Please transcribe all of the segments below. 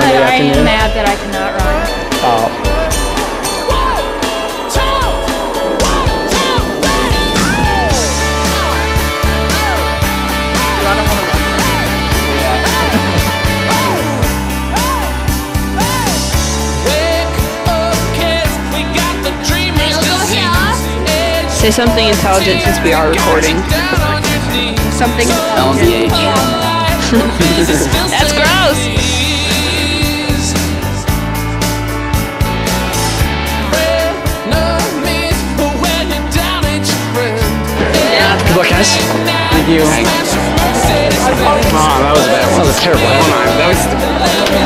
good. I am mad that I cannot run. Oh. Say something intelligent since we are recording. Something. LBH. you. Ah, that was a bad one. That was terrible. Hold on. That was...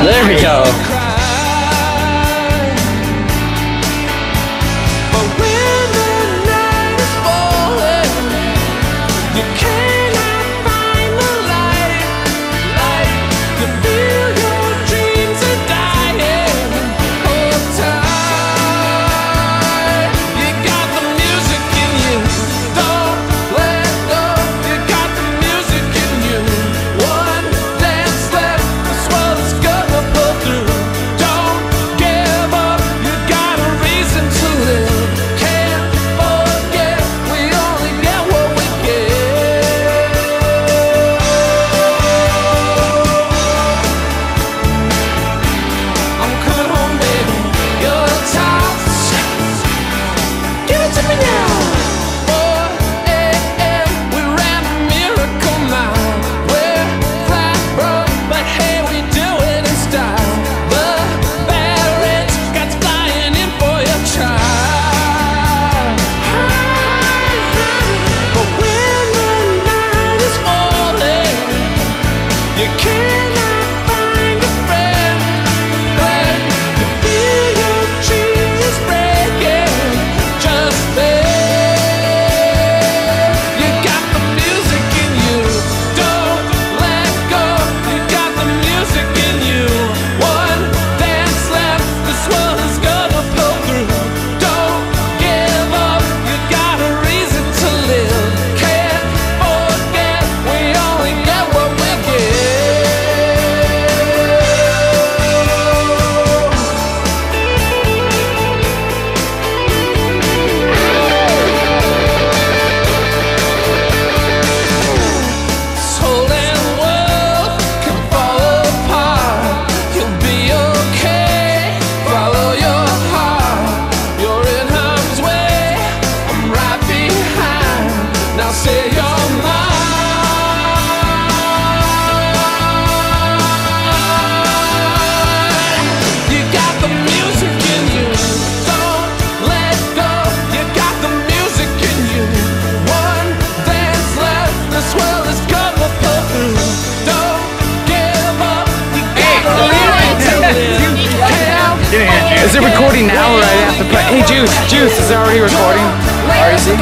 There we go. Is it recording now or I have to? Hey, Juice, Juice, is it already recording? Are is it?